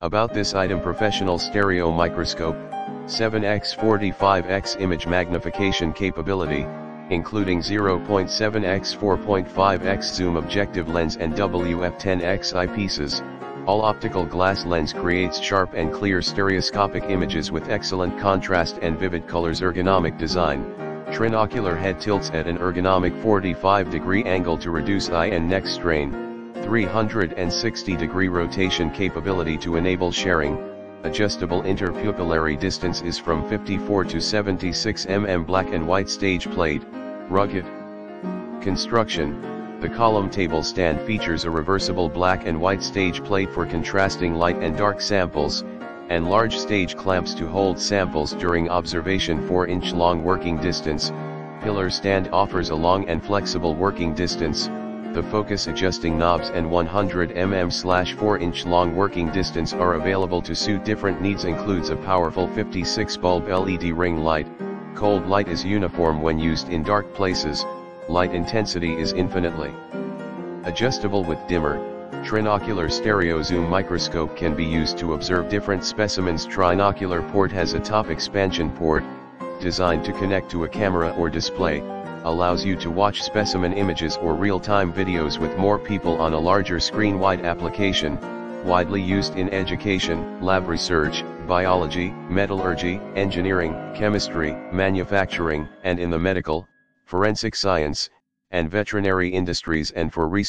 About this item professional stereo microscope, 7x 45x image magnification capability, including 0.7x 4.5x zoom objective lens and WF10x eyepieces, all optical glass lens creates sharp and clear stereoscopic images with excellent contrast and vivid colors ergonomic design. Trinocular head tilts at an ergonomic 45 degree angle to reduce eye and neck strain. 360 degree rotation capability to enable sharing, adjustable interpupillary distance is from 54 to 76 mm black and white stage plate, rugged. Construction, the column table stand features a reversible black and white stage plate for contrasting light and dark samples, and large stage clamps to hold samples during observation 4 inch long working distance, pillar stand offers a long and flexible working distance, the focus adjusting knobs and 100 mm 4 inch long working distance are available to suit different needs includes a powerful 56 bulb LED ring light, cold light is uniform when used in dark places, light intensity is infinitely adjustable with dimmer, trinocular stereo zoom microscope can be used to observe different specimens trinocular port has a top expansion port, designed to connect to a camera or display, allows you to watch specimen images or real-time videos with more people on a larger screen-wide application, widely used in education, lab research, biology, metallurgy, engineering, chemistry, manufacturing, and in the medical, forensic science, and veterinary industries and for research